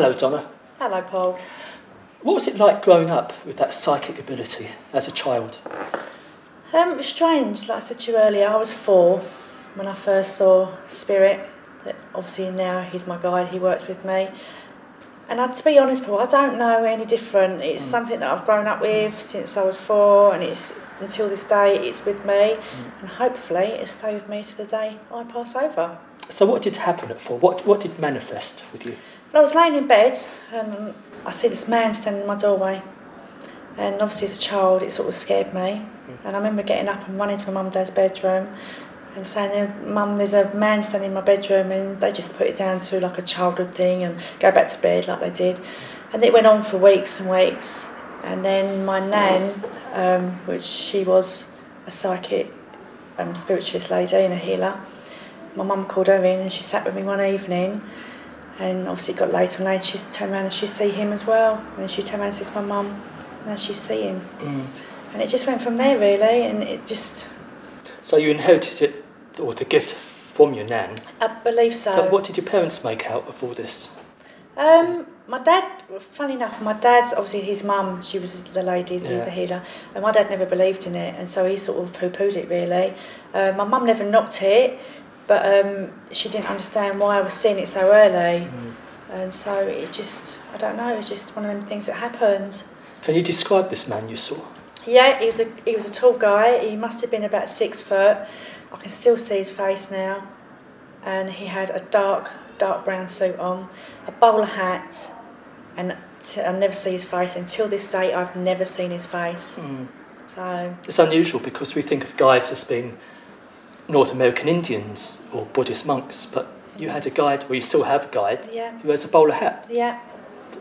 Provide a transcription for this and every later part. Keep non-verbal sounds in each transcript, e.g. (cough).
Hello, Donna. Hello, Paul. What was it like growing up with that psychic ability as a child? Um, it was strange, like I said to you earlier, I was four when I first saw Spirit. That obviously now he's my guide, he works with me. And I, to be honest, Paul, I don't know any different. It's Mm. something that I've grown up with since I was four, and it's until this day it's with me, and hopefully it'll stay with me to the day I pass over. So, what did happen at four? What, what did manifest with you? I was laying in bed and I see this man standing in my doorway. And obviously, as a child, it sort of scared me. And I remember getting up and running to my mum and dad's bedroom and saying, Mum, there's a man standing in my bedroom. And they just put it down to like a childhood thing and go back to bed like they did. And it went on for weeks and weeks. And then my nan, um, which she was a psychic um, spiritualist lady and a healer, my mum called her in and she sat with me one evening and obviously it got later and later she turned around and she see him as well. And she turned around and to my mum. Now she see him. Mm. and it just went from there really. And it just So, you inherited it, or the gift from your nan. I believe so, So what did your parents make out of all this? um my dad funny enough my dad's obviously his mum she was the lady the, Yeah. the healer. And my dad never believed in it. And so he sort of poo-pooed it really. Uh, my mum never knocked it but um, she didn't understand why I was seeing it so early Mm. and so it just I don't know, it was just one of them things that happened Can you describe this man you saw? Yeah, he was a he was a tall guy. He must have been about six foot. I can still see his face now, and he had a dark dark brown suit on, a bowler hat, and t- I never see his face until this day. I've never seen his face. Mm. So It's unusual because we think of guides as being North American Indians or Buddhist monks, but you had a guide, well, you still have a guide, yeah, who wears a bowler hat. yeah,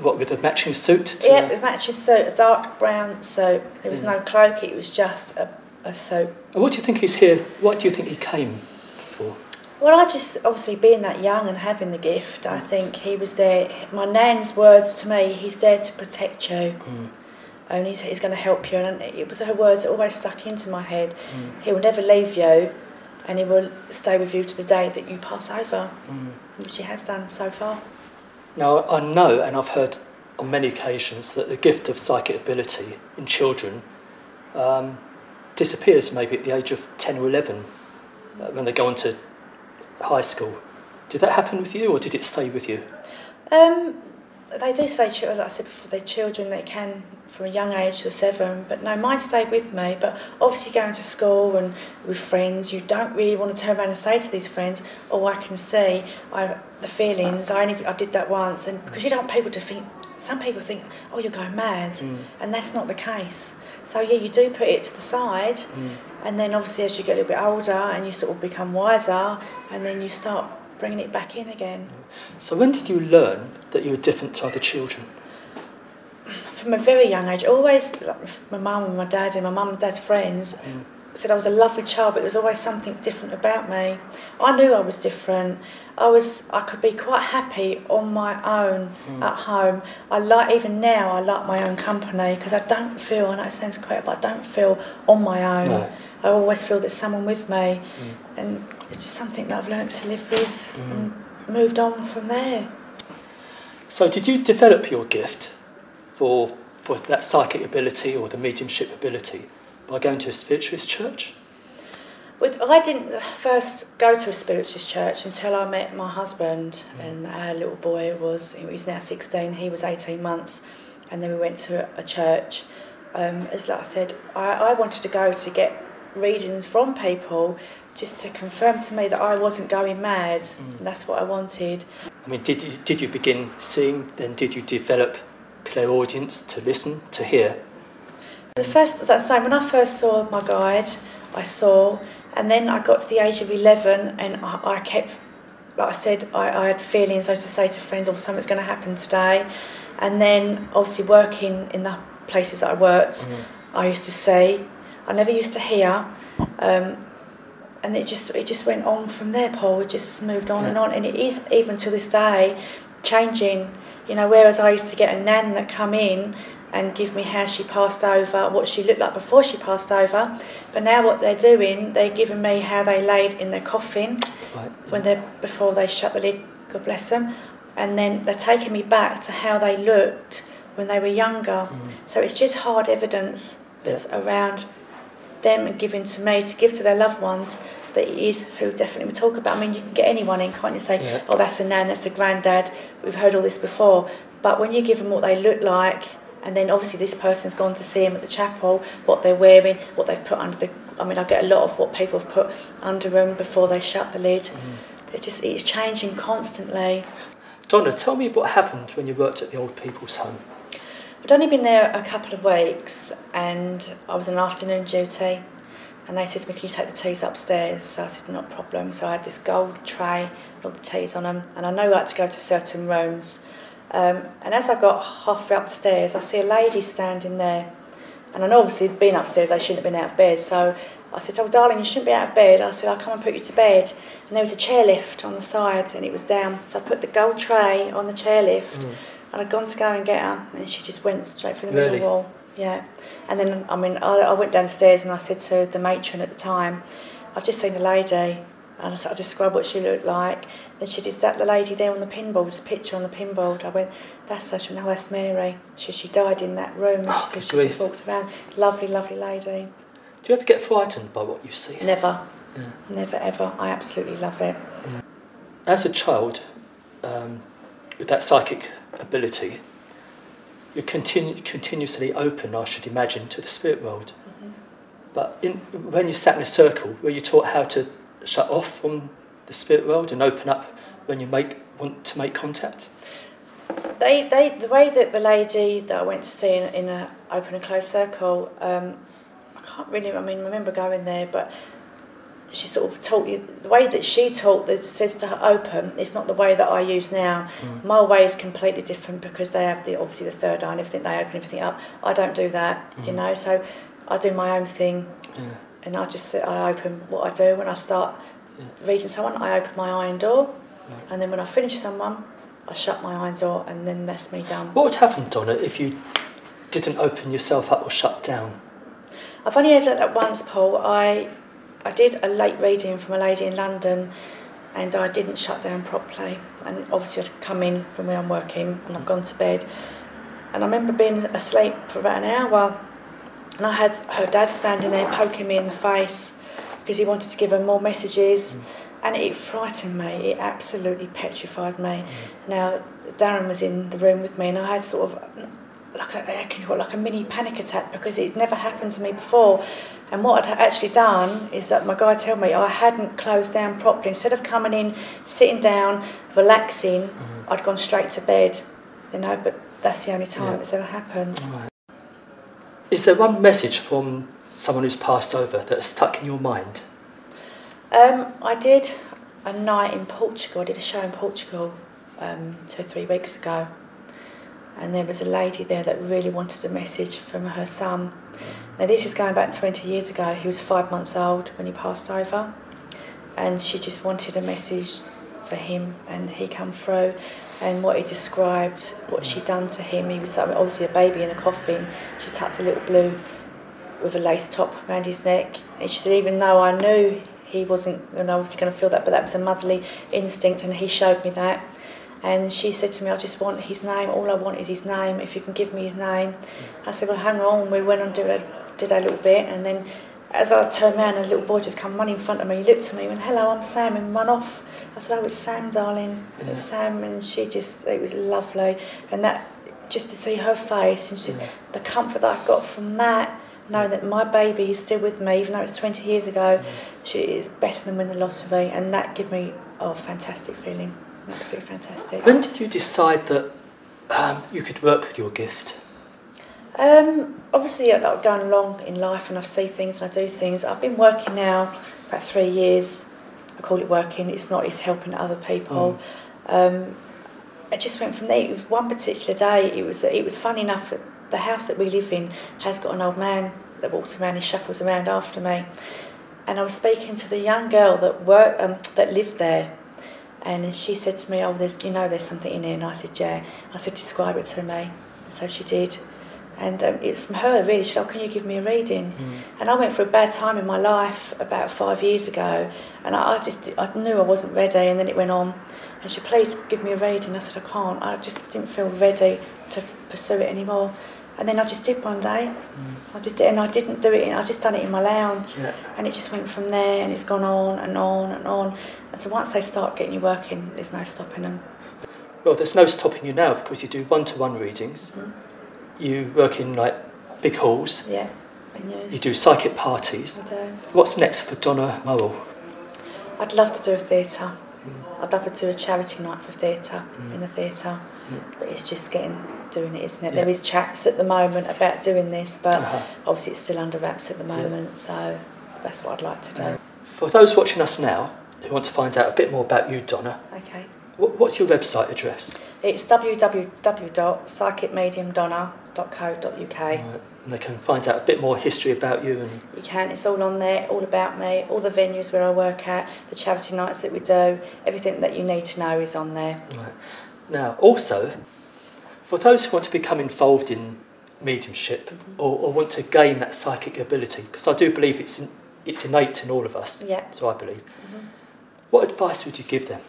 What, with a matching suit? To, yeah. With matching suit, a dark brown suit. There was Yeah. no cloak. It was just a, a suit. And what do you think he's here? What do you think he came for? Well, I just obviously being that young and having the gift, I think he was there. My nan's words to me, he's there to protect you, Mm. and he's, he's going to help you. And it was her words that always stuck into my head. Mm. He will never leave you, and he will stay with you to the day that you pass over, Mm. which he has done so far. Now, I know, and I've heard on many occasions, that the gift of psychic ability in children um, disappears maybe at the age of 10 or 11 uh, when they go on to high school. Did that happen with you, or did it stay with you? Um, they do say, children, like I said before, they're children, they can from a young age to seven, but no, mine stayed with me. But obviously, going to school and with friends, you don't really want to turn around and say to these friends, "Oh, I can see I, the feelings. I only I did that once," and because you don't want people to think. Some people think, "Oh, you're going mad," Mm. and that's not the case. So yeah, you do put it to the side, Mm. and then obviously as you get a little bit older and you sort of become wiser, and then you start bringing it back in again. So, when did you learn that you were different to other children? from a very young age, always like, my mum and my dad and my mum and dad's friends Mm. Said I was a lovely child, but there was always something different about me. I knew I was different. I was I could be quite happy on my own Mm. at home. I like even now I like my own company because I don't feel. I know it sounds crazy, but I don't feel on my own. No. I always feel there's someone with me, Mm. and it's just something that I've learned to live with Mm. and moved on from there. So, did you develop your gift for, for that psychic ability or the mediumship ability by going to a spiritualist church? But I didn't first go to a spiritualist church until I met my husband, Mm. and our little boy was, he's now 16, he was 18 months, and then we went to a church. Um, as like I said, I, I wanted to go to get readings from people just to confirm to me that I wasn't going mad. Mm. That's what I wanted. I mean, did you, did you begin seeing, then did you develop clairaudience to listen, to hear? The first, as I say, when I first saw my guide, I saw, and then I got to the age of 11 and I, I kept, like I said, I, I had feelings, I used to say to friends, oh, something's going to happen today. And then, obviously, working in the places that I worked, I used to see, I never used to hear. Um, and it just it just went on from there, Paul. It just moved on and on, and it is even to this day changing. You know, whereas I used to get a nan that come in and give me how she passed over, what she looked like before she passed over, but now what they're doing, they're giving me how they laid in their coffin Right. when they before they shut the lid. God bless them. and then they're taking me back to how they looked when they were younger. Mm. So it's just hard evidence that's around them and given to me to give to their loved ones that it is who definitely we talk about. I mean, you can get anyone in, can't you? Say, Yeah. oh, that's a nan, that's a granddad. We've heard all this before. But when you give them what they look like, and then obviously this person's gone to see them at the chapel, what they're wearing, what they've put under the. I mean, I get a lot of what people have put under them before they shut the lid. Mm. It just it's changing constantly. Donna, tell me what happened when you worked at the old people's home. I'd only been there a couple of weeks and I was on afternoon duty and they said to me, can you take the teas upstairs? So I said, not a problem. So I had this gold tray with all the teas on them and I know I had to go to certain rooms. Um, and as I got halfway up the stairs, I see a lady standing there. And I know obviously being upstairs, they shouldn't have been out of bed. So I said, oh darling, you shouldn't be out of bed. I said, I'll come and put you to bed. And there was a chairlift on the side and it was down. So I put the gold tray on the chairlift. Mm. And I'd gone to go and get her, and she just went straight through the middle wall. Yeah. And then, I mean, I, I went downstairs and I said to the matron at the time, I've just seen a lady. And I, sort of described what she looked like. Then she said, Is that the lady there on the pinboard? There's a picture on the pinboard. I went, That's her. She went, No, that's Mary. She, she died in that room. And she said, She just walks around. Lovely, lovely lady. Do you ever get frightened by what you see? Never. Yeah. Never, ever. I absolutely love it. As a child, um, with that psychic ability, you're continu- continuously open, I should imagine, to the spirit world. But in, when you sat in a circle, were you taught how to shut off from the spirit world and open up when you make want to make contact? They, they, the way that the lady that I went to see in, in a open and closed circle, um, I can't really. I mean, remember going there, but she sort of taught you the way that she taught that says to her open. It's not the way that I use now. Mm. My way is completely different because they have the obviously the third eye and everything. They open everything up. I don't do that, you Mhm. know. So I do my own thing, Yeah. And I just sit- I open what I do when I start Yeah. reading someone. I open my iron door, Right. and then when I finish someone, I shut my iron door, and then that's me done. What would happen, Donna, if you didn't open yourself up or shut down? I've only ever done that once, Paul. I I did a late reading from a lady in London, and I didn't shut down properly. And obviously, I'd come in from where I'm working, and I've gone to bed. And I remember being asleep for about an hour, and I had her dad standing there poking me in the face because he wanted to give her more messages. And it frightened me. It absolutely petrified me. Now, Darren was in the room with me, and I had sort of like a, I can call it like a mini panic attack because it never happened to me before. And what I'd actually done is that my guy told me I hadn't closed down properly. Instead of coming in, sitting down, relaxing, Mm-hmm. I'd gone straight to bed. You know, but that's the only time Yeah. it's ever happened. Right. Is there one message from someone who's passed over that has stuck in your mind? Um, I did a night in Portugal. I did a show in Portugal um, two or three weeks ago, and there was a lady there that really wanted a message from her son. Now this is going back 20 years ago. He was five months old when he passed over, and she just wanted a message for him, and he come through. And what he described, what she'd done to him, he was obviously a baby in a coffin. She tucked a little blue with a lace top around his neck. And she said, even though I knew he wasn't you know, obviously going to feel that, but that was a motherly instinct, and he showed me that. And she said to me, I just want his name. All I want is his name. If you can give me his name. I said, well, hang on. We went on, did a, did a little bit, and then as I turned around, a little boy just come running in front of me. He looked at me and went, hello, I'm Sam, and run off. I said, oh, it's Sam, darling. Yeah. It's Sam, and she just, it was lovely. And that, just to see her face, and she, Yeah. the comfort that I got from that, knowing that my baby is still with me, even though it's 20 years ago, she is better than winning the lottery, and that gave me oh, a fantastic feeling, absolutely fantastic. When did you decide that um, you could work with your gift? Um, obviously, I've gone along in life, and I see things and I do things. I've been working now about three years. I call it working. It's not. It's helping other people. Um, I just went from there. It was one particular day. It was. It was fun enough. that The house that we live in has got an old man that walks around. He shuffles around after me, and I was speaking to the young girl that work um, that lived there. And she said to me, "Oh, there's, you know, there's something in here." And I said, "Yeah." I said, "Describe it to me." So she did, and um, it's from her really. She said, "Oh, can you give me a reading?" And I went through a bad time in my life about five years ago, and I, I just I knew I wasn't ready. And then it went on, and she please give me a reading. I said I can't. I just didn't feel ready to pursue it anymore. And then I just did one day. Mm. I just did, and I didn't do it. In, I just done it in my lounge, Yeah. and it just went from there, and it's gone on and on and on. And so once they start getting you working, there's no stopping them. Well, there's no stopping you now because you do one-to-one readings. Mhm. You work in like big halls. Yeah, use. You do psychic parties. I do. What's next for Donna Murrell? I'd love to do a theatre. Mm. I'd love to do a charity night for theatre Mm. in the theatre, Mm. but it's just getting doing it, isn't it? Yeah. There is chats at the moment about doing this, but Uh-huh. obviously it's still under wraps at the Yeah. moment. So that's what I'd like to do. Uh, For those watching us now who want to find out a bit more about you, Donna, Okay. what, what's your website address? It's www.psychicmediumdonna.co.uk. Right, uh, And they can find out a bit more history about you and You can. It's all on there, all about me, all the venues where I work at, the charity nights that we do, everything that you need to know is on there. Right. Now, also, for those who want to become involved in mediumship mm-hmm. or, or want to gain that psychic ability, because I do believe it's in, it's innate in all of us, Yeah. so I believe. Mm-hmm. What advice would you give them?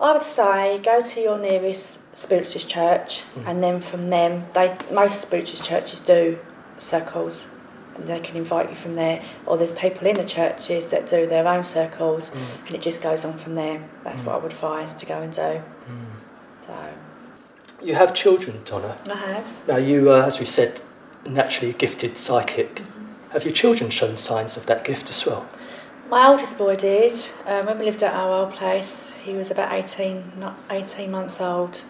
I would say go to your nearest spiritualist church, Mm. and then from them, they most spiritualist churches do circles, and they can invite you from there. Or there's people in the churches that do their own circles, and it just goes on from there. That's Mm. what I would advise to go and do. So You have children, Donna. I have. Now, you, uh, as we said, naturally gifted psychic. Have your children shown signs of that gift as well? My oldest boy did. Um, when we lived at our old place, he was about 18, not 18 months old,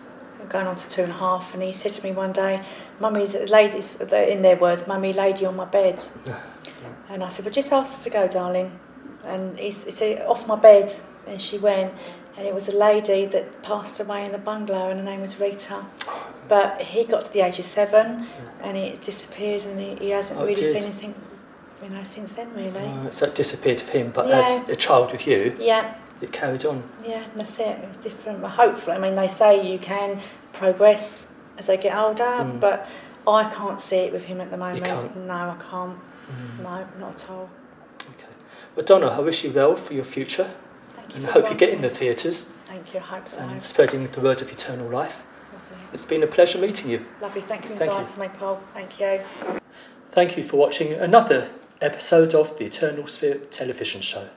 going on to two and a half, and he said to me one day, Mummy's, ladies, in their words, Mummy, lady on my bed. (sighs) And I said, well, just ask her to go, darling. And he, he said, off my bed. And she went, and it was a lady that passed away in the bungalow, and her name was Rita. But he got to the age of seven, and it disappeared, and he, he hasn't Oh, really did? seen anything, you know, since then, really. Uh, so it disappeared of him, but Yeah. as a child with you, Yeah. it carried on. Yeah, that's it. It's different. But hopefully, I mean, they say you can progress as they get older, Mm. but I can't see it with him at the moment. No, I can't. No, not at all. Okay. Well, Donna, I wish you well for your future, Thank you. and I hope you get in the theatres Thank you. I hope so. and spreading the word of eternal life. Lovely. It's been a pleasure meeting you. Lovely. Thank you for inviting me, Paul. Thank you. Thank you for watching another episode of the Eternal Spirit television show.